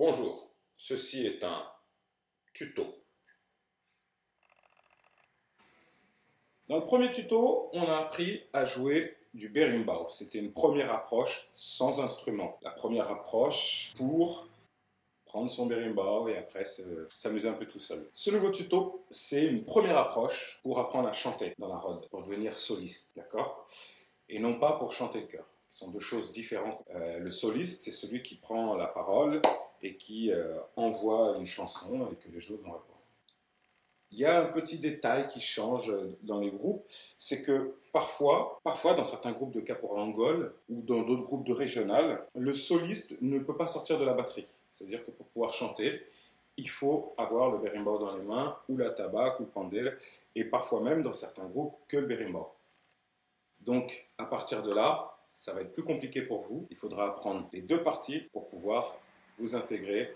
Bonjour, ceci est un tuto. Dans le premier tuto, on a appris à jouer du berimbau. C'était une première approche sans instrument. La première approche pour prendre son berimbau et après s'amuser un peu tout seul. Ce nouveau tuto, c'est une première approche pour apprendre à chanter dans la rode, pour devenir soliste, d'accord? Et non pas pour chanter le chœur. Ce sont deux choses différentes. Euh, le soliste, c'est celui qui prend la parole et qui euh, envoie une chanson et que les autres vont répondre. Il y a un petit détail qui change dans les groupes, c'est que parfois, parfois dans certains groupes de caporangol ou dans d'autres groupes de régional, le soliste ne peut pas sortir de la batterie. C'est-à-dire que pour pouvoir chanter, il faut avoir le berimbau dans les mains, ou la tabac, ou le pandel, et parfois même dans certains groupes que le berimbau. Donc à partir de là, ça va être plus compliqué pour vous. Il faudra apprendre les deux parties pour pouvoir vous intégrer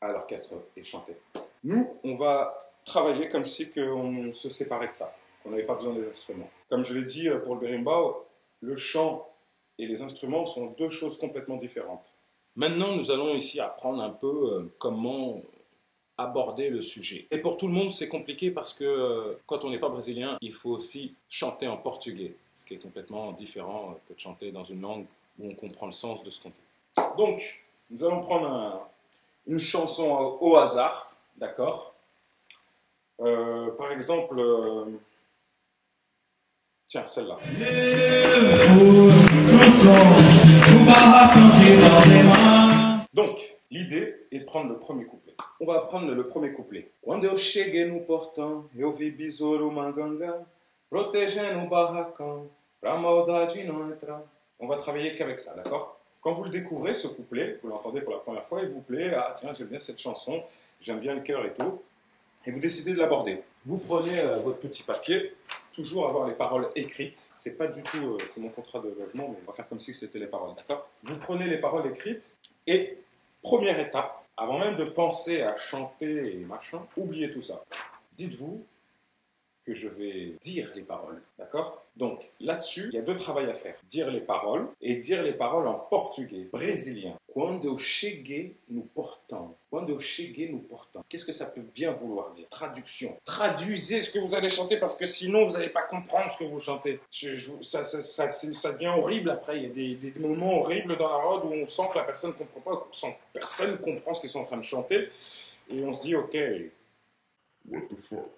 à l'orchestre et chanter. Nous, on va travailler comme si on se séparait de ça, qu'on n'avait pas besoin des instruments. Comme je l'ai dit euh, pour le berimbau, le chant et les instruments sont deux choses complètement différentes. Maintenant, nous allons ici apprendre un peu euh, comment aborder le sujet. Et pour tout le monde, c'est compliqué parce que euh, quand on n'est pas brésilien, il faut aussi chanter en portugais, ce qui est complètement différent que de chanter dans une langue où on comprend le sens de ce qu'on dit. Donc, nous allons prendre une chanson au hasard D'accord? Euh, Par exemple, euh, tiens, celle-là. Donc, l'idée est de prendre le premier couplet. On va prendre le premier couplet. Não entrar. On va travailler qu'avec ça, d'accord? Quand vous le découvrez, ce couplet, vous l'entendez pour la première fois, il vous plaît, ah tiens, j'aime bien cette chanson, j'aime bien le cœur et tout, et vous décidez de l'aborder. Vous prenez euh, votre petit papier, toujours avoir les paroles écrites, c'est pas du tout, euh, c'est mon contrat de logement, mais on va faire comme si c'était les paroles, d'accord? Vous prenez les paroles écrites, et première étape, avant même de penser à chanter et machin, oubliez tout ça. Dites-vous, que je vais dire les paroles. D'accord? Donc là-dessus, il y a deux travaux à faire. Dire les paroles et dire les paroles en portugais, brésilien. Quando cheguei no portão. Quando cheguei no portão. Qu'est-ce que ça peut bien vouloir dire? Traduction. Traduisez ce que vous allez chanter parce que sinon vous n'allez pas comprendre ce que vous chantez. ça, ça, ça, ça, devient horrible après. Il y a des, des, moments horribles dans la road où on sent que la personne ne comprend pas, que personne comprend ce qu'ils sont en train de chanter. Et on se dit, ok. What the fuck?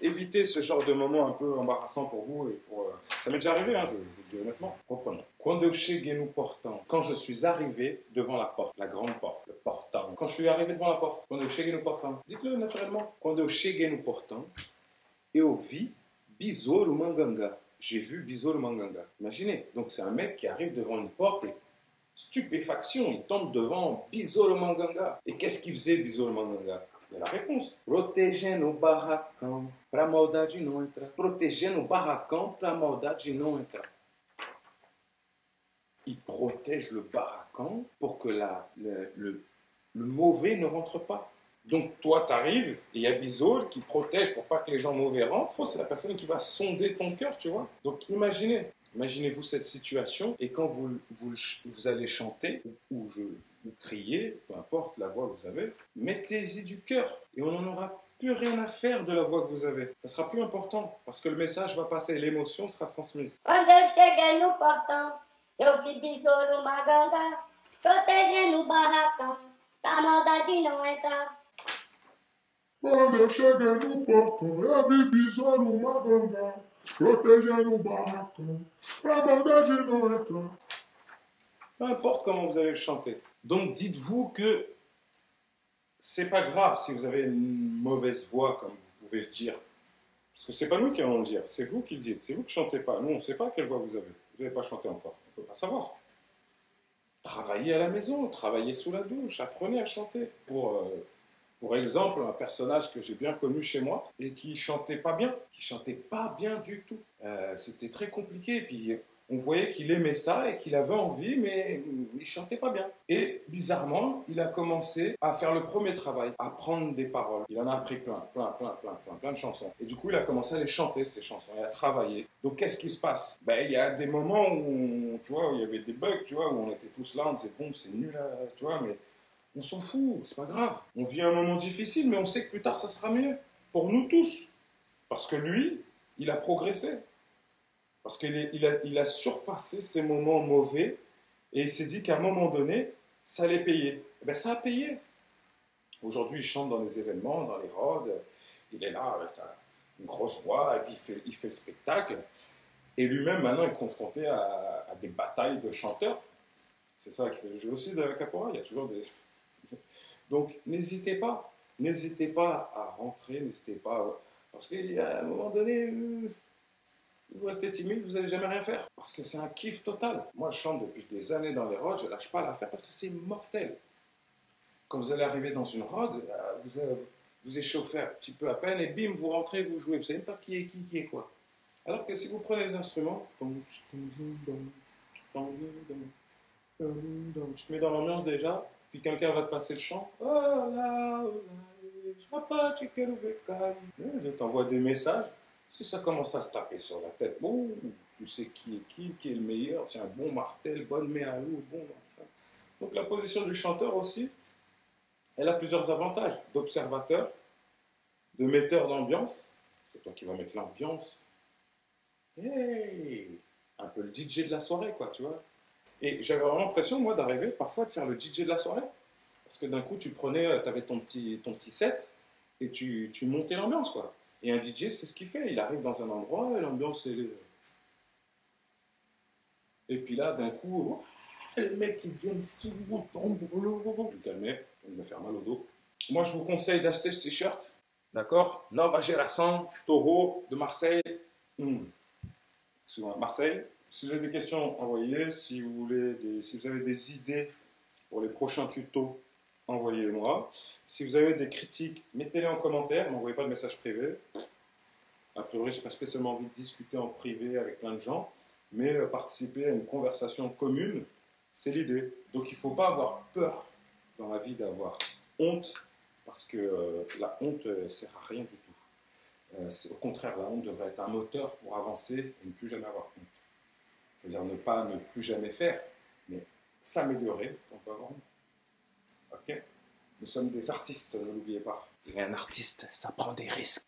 Évitez ce genre de moment un peu embarrassant pour vous et pour. Euh, ça m'est déjà arrivé, hein, je, vous dis honnêtement. Reprenons. Quando cheguei no portão. Quand je suis arrivé devant la porte, la grande porte, le portão. Quand je suis arrivé devant la porte. Quando cheguei no portão. Dites-le naturellement. Quando cheguei no portão, eu vi Besouro Manganga. J'ai vu Besouro Manganga. Imaginez. Donc c'est un mec qui arrive devant une porte et stupéfaction, il tombe devant Besouro Manganga. Et qu'est-ce qu'il faisait Besouro Manganga? É a réponse. Protegendo o barracão para maldade não entrar. Il protège le barracão pour que la, le, le, mauvais ne rentre pas. Donc toi, tu arrives et il y a Bizol qui protège pour pas que les gens mauvais rentrent. C'est la personne qui va sonder ton cœur, tu vois. Donc imaginez, imaginez-vous cette situation et quand vous, vous, vous allez chanter, ou je, ou crier, peu importe la voix que vous avez, mettez-y du cœur et on n'en aura plus rien à faire de la voix que vous avez. Ça sera plus important parce que le message va passer, l'émotion sera transmise. Quando no portão, eu vi protegendo o barracão, pra maldade não entrar. Peu importe comment vous allez le chanter. Donc dites-vous que c'est pas grave si vous avez une mauvaise voix, comme vous pouvez le dire. Parce que c'est pas nous qui allons le dire, c'est vous qui le dites, c'est vous qui chantez pas. Nous, on ne sait pas quelle voix vous avez. Vous n'avez pas chanté encore, on ne peut pas savoir. Travaillez à la maison, travaillez sous la douche, apprenez à chanter. Pour, euh, pour exemple, un personnage que j'ai bien connu chez moi et qui chantait pas bien, qui chantait pas bien du tout. Euh, c'était très compliqué. Puis on voyait qu'il aimait ça et qu'il avait envie, mais il chantait pas bien. Et bizarrement, il a commencé à faire le premier travail, à prendre des paroles. Il en a appris plein, plein, plein, plein, plein, plein de chansons. Et du coup, il a commencé à les chanter, ces chansons, et à travailler. Donc, qu'est-ce qui se passe? Ben, Il y a des moments où, tu vois, où il y avait des bugs, tu vois, où on était tous là, on disait, bon, c'est nul, tu vois, mais on s'en fout, c'est pas grave. On vit un moment difficile, mais on sait que plus tard, ça sera mieux. Pour nous tous. Parce que lui, il a progressé. Parce qu'il a, surpassé ces moments mauvais et il s'est dit qu'à un moment donné, ça allait payer. Et eh bien, ça a payé. Aujourd'hui, il chante dans les événements, dans les rods. Il est là avec une grosse voix et puis il fait, le spectacle. Et lui-même, maintenant, est confronté à, des batailles de chanteurs. C'est ça qui fait le jeu aussi de la capora. Il y a toujours des. Donc, n'hésitez pas. N'hésitez pas à rentrer, n'hésitez pas. Parce qu'à un moment donné, euh, vous restez timide, vous n'allez jamais rien faire. Parce que c'est un kiff total. Moi, je chante depuis des années dans les rods, je lâche pas l'affaire parce que c'est mortel. Quand vous allez arriver dans une rod, euh, vous, vous échauffez un petit peu à peine et bim, vous rentrez, vous jouez. Vous savez même pas qui est qui, qui est quoi. Alors que si vous prenez les instruments, tu te mets dans l'ambiance déjà, puis quelqu'un va te passer le chant. Oh là, oh là, je pas, tu des messages. Si ça commence à se taper sur la tête, bon, tu sais qui est qui, qui est le meilleur, tiens, bon martel, bonne main à l'eau, bon machin. Donc la position du chanteur aussi, elle a plusieurs avantages d'observateur, de metteur d'ambiance. C'est toi qui vas mettre l'ambiance. Hey un peu le DJ de la soirée, quoi, tu vois. Et j'avais vraiment l'impression, moi, d'arriver parfois de faire le DJ de la soirée. Parce que d'un coup, tu prenais, euh, tu avais ton petit, ton petit set et tu, tu montais l'ambiance, quoi. Et un DJ, c'est ce qu'il fait. Il arrive dans un endroit, l'ambiance, est... Et puis là, d'un coup, le mec, il vient tombe, Je calmer, il me faire mal au dos. Moi, je vous conseille d'acheter ce t-shirt. D'accord? Nova Gération, Taureau de Marseille. Hmm. Marseille. Si vous avez des questions, envoyez. Si vous, voulez si vous avez des idées pour les prochains tutos, envoyez-les-moi. Si vous avez des critiques, mettez-les en commentaire, n'envoyez pas de message privé. A priori, je n'ai pas spécialement envie de discuter en privé avec plein de gens, mais euh, participer à une conversation commune, c'est l'idée. Donc il ne faut pas avoir peur dans la vie d'avoir honte, parce que euh, la honte ne euh, sert à rien du tout. au contraire, la honte devrait être un moteur pour avancer et ne plus jamais avoir honte. C'est-à-dire ne pas ne plus jamais faire, mais s'améliorer pour ne pas avoir honte. Ok Nous sommes des artistes, ne l'oubliez pas. Et un artiste, ça prend des risques.